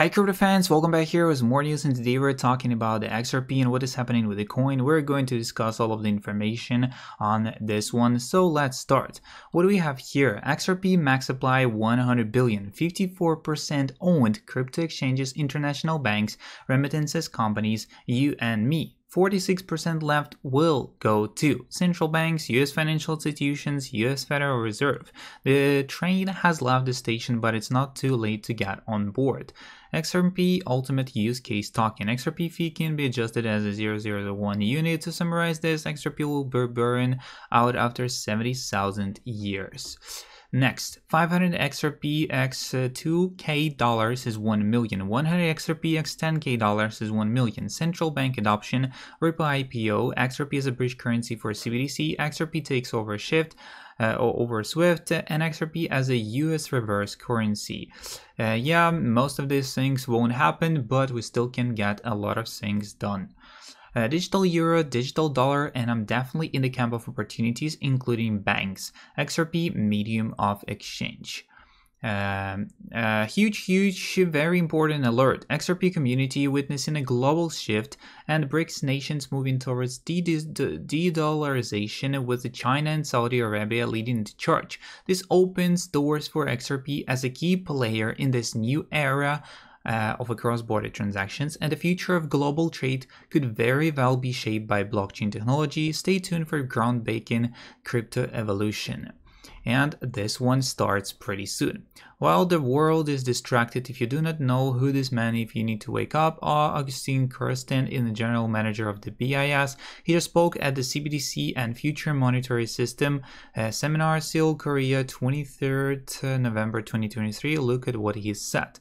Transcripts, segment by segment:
Hi crypto fans, welcome back here with more news and today we're talking about the XRP and what is happening with the coin. We're going to discuss all of the information on this one, so let's start. What do we have here? XRP max supply 100 billion, 54% owned crypto exchanges, international banks, remittances companies, you and me. 46% left will go to central banks, US financial institutions, US Federal Reserve. The train has left the station, but it's not too late to get on board. XRP Ultimate Use Case Token. XRP fee can be adjusted as a 001 unit. To summarize this, XRP will be burned out after 70,000 years. Next, 500 XRP x 2k dollars is 1 million. 100 XRP x 10k dollars is 1 million. Central bank adoption, Ripple IPO, XRP is a bridge currency for CBDC, XRP takes over Shift, uh, over Swift, and XRP as a US reverse currency. Uh, yeah, most of these things won't happen, but we still can get a lot of things done uh, digital euro, digital dollar, and I'm definitely in the camp of opportunities, including banks, XRP, medium of exchange. Um, uh, huge, huge, very important alert. XRP community witnessing a global shift and BRICS nations moving towards de-dollarization with China and Saudi Arabia leading the charge. This opens doors for XRP as a key player in this new era uh, of cross-border transactions, and the future of global trade could very well be shaped by blockchain technology. Stay tuned for groundbreaking crypto evolution. And this one starts pretty soon. While the world is distracted, if you do not know who this man, if you need to wake up, uh, Agustín Carstens is the general manager of the BIS. He just spoke at the CBDC and Future Monetary System uh, seminar, Seoul, Korea, 23rd November 2023. Look at what he said.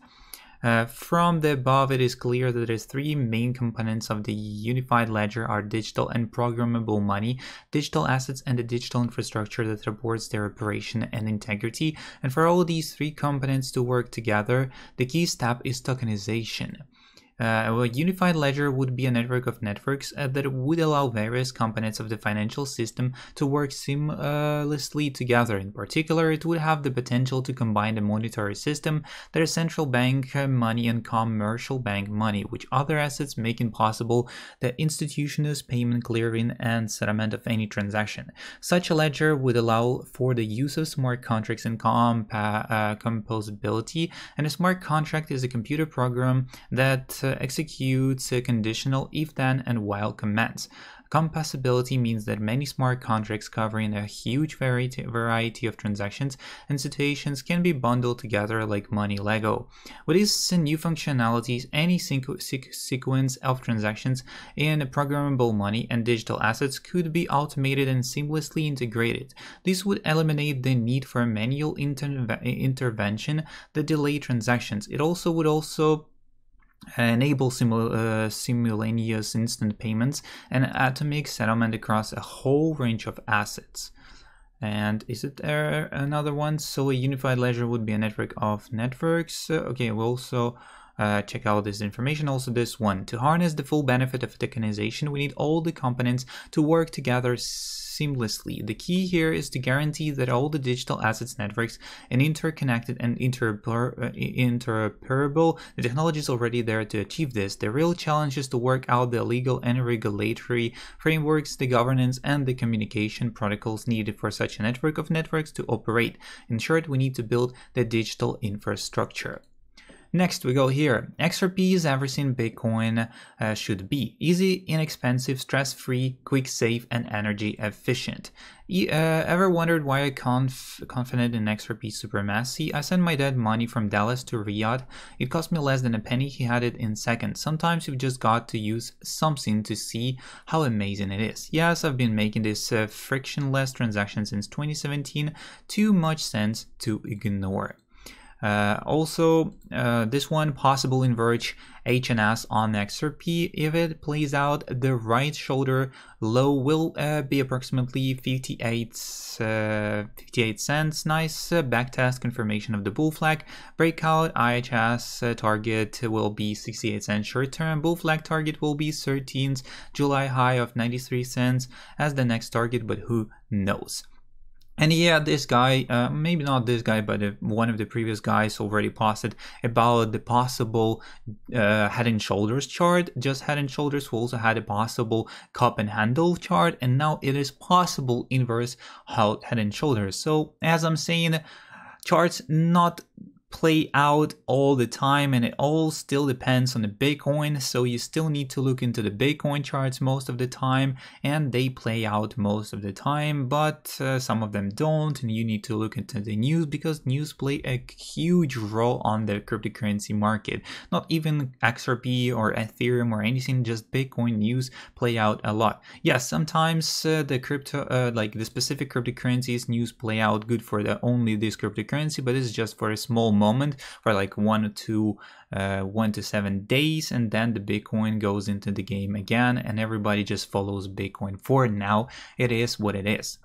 Uh, from the above, it is clear that the three main components of the unified ledger are digital and programmable money, digital assets, and the digital infrastructure that supports their operation and integrity. And for all these three components to work together, the key step is tokenization. Uh, a unified ledger would be a network of networks uh, that would allow various components of the financial system to work seamlessly together. In particular, it would have the potential to combine the monetary system, their central bank uh, money and commercial bank money, which other assets making possible the institution's payment clearing and settlement of any transaction. Such a ledger would allow for the use of smart contracts and compa uh, composability, and a smart contract is a computer program that uh, executes conditional if then and while commands. Composability means that many smart contracts covering a huge variety, variety of transactions and situations can be bundled together like money Lego. With these new functionalities, any sequ sequence of transactions in programmable money and digital assets could be automated and seamlessly integrated. This would eliminate the need for manual inter intervention that delay transactions. It also would also enable simul uh, simultaneous instant payments and atomic settlement across a whole range of assets. And is it there another one? So a unified ledger would be a network of networks. Uh, okay, we'll also uh, check out this information. Also this one, to harness the full benefit of tokenization, we need all the components to work together seamlessly. The key here is to guarantee that all the digital assets networks are interconnected and uh, interoperable. The technology is already there to achieve this. The real challenge is to work out the legal and regulatory frameworks, the governance, and the communication protocols needed for such a network of networks to operate. In short, we need to build the digital infrastructure. Next, we go here. XRP is everything Bitcoin uh, should be. Easy, inexpensive, stress-free, quick, safe, and energy efficient. E uh, ever wondered why I conf confident in XRP supremacy? I sent my dad money from Dallas to Riyadh. It cost me less than a penny. He had it in seconds. Sometimes you've just got to use something to see how amazing it is. Yes, I've been making this uh, frictionless transaction since 2017. Too much sense to ignore. Uh, also, uh, this one possible inverse HNS on XRP. If it plays out, the right shoulder low will uh, be approximately 58, uh, 58 cents. Nice uh, backtest confirmation of the bull flag. Breakout IHS uh, target will be 68 cents short term. Bull flag target will be 13th July high of 93 cents as the next target, but who knows. And yeah, this guy, uh, maybe not this guy, but uh, one of the previous guys already posted about the possible uh, head and shoulders chart. Just head and shoulders. We also had a possible cup and handle chart, and now it is possible inverse head and shoulders. So as I'm saying, charts not play out all the time and it all still depends on the Bitcoin. So you still need to look into the Bitcoin charts most of the time and they play out most of the time, but uh, some of them don't. And you need to look into the news because news play a huge role on the cryptocurrency market. Not even XRP or Ethereum or anything, just Bitcoin news play out a lot. Yes, sometimes uh, the crypto, uh, like the specific cryptocurrencies news play out good for the only this cryptocurrency, but it's just for a small moment for like one or two, uh, one to seven days, and then the Bitcoin goes into the game again, and everybody just follows Bitcoin. For now, it is what it is.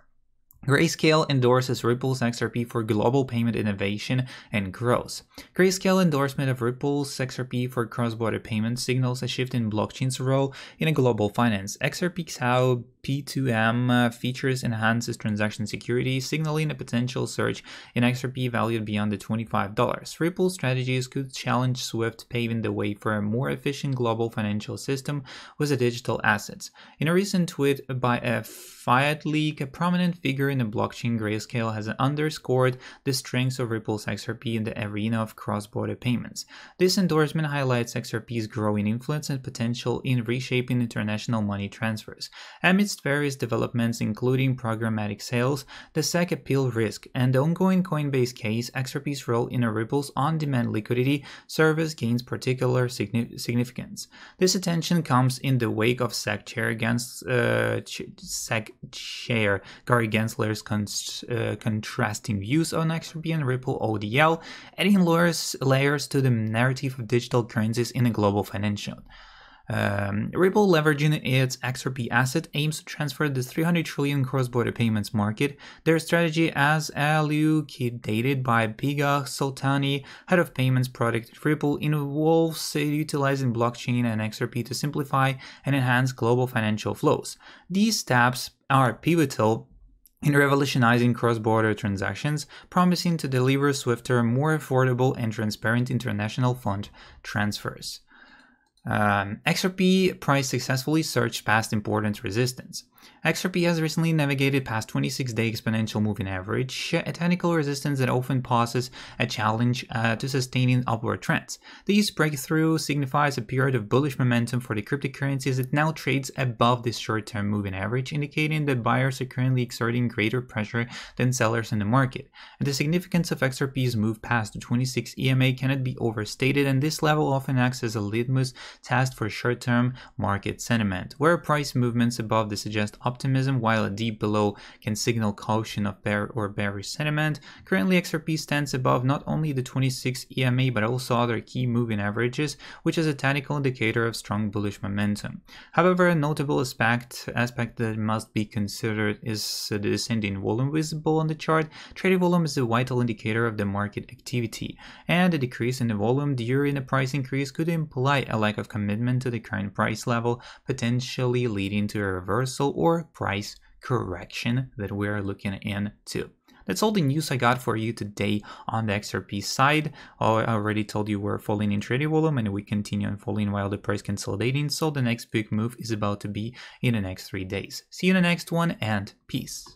Grayscale endorses Ripple's XRP for global payment innovation and growth. Grayscale endorsement of Ripple's XRP for cross-border payments signals a shift in blockchain's role in a global finance. XRP's how P2M uh, features enhances transaction security, signaling a potential surge in XRP valued beyond the $25. Ripple strategies could challenge SWIFT, paving the way for a more efficient global financial system with digital assets. In a recent tweet by a Fiat Leak, a prominent figure in the blockchain Grayscale has underscored the strengths of Ripple's XRP in the arena of cross-border payments. This endorsement highlights XRP's growing influence and potential in reshaping international money transfers. Amidst various developments including programmatic sales, the SEC appeal risk, and the ongoing Coinbase case, XRP's role in a Ripple's on-demand liquidity service gains particular significance. This attention comes in the wake of SEC chair against uh, SEC chair Gary Gensler's con uh, contrasting views on XRP and Ripple ODL, adding layers, layers to the narrative of digital currencies in a global financial. Um, Ripple, leveraging its XRP asset, aims to transfer the 300 trillion cross-border payments market. Their strategy, as elucidated by Pegah Soltani, head of payments product at Ripple, involves utilizing blockchain and XRP to simplify and enhance global financial flows. These steps are pivotal in revolutionizing cross-border transactions, promising to deliver swifter, more affordable, and transparent international fund transfers. Um, XRP price successfully surged past important resistance. XRP has recently navigated past 26-day exponential moving average, a technical resistance that often poses a challenge uh, to sustaining upward trends. This breakthrough signifies a period of bullish momentum for the cryptocurrency as it now trades above this short-term moving average, indicating that buyers are currently exerting greater pressure than sellers in the market. And the significance of XRP's move past the 26 EMA cannot be overstated, and this level often acts as a litmus test for short-term market sentiment, where price movements above the optimism, while a deep below can signal caution of bear or bearish sentiment. Currently, XRP stands above not only the 26 EMA but also other key moving averages, which is a technical indicator of strong bullish momentum. However, a notable aspect, aspect that must be considered is the descending volume visible on the chart. Trading volume is a vital indicator of the market activity, and a decrease in the volume during a price increase could imply a lack of commitment to the current price level, potentially leading to a reversal or price correction that we're looking into. That's all the news I got for you today on the XRP side. I already told you we're falling in trading volume and we continue on falling while the price consolidating. So the next big move is about to be in the next three days. See you in the next one and peace.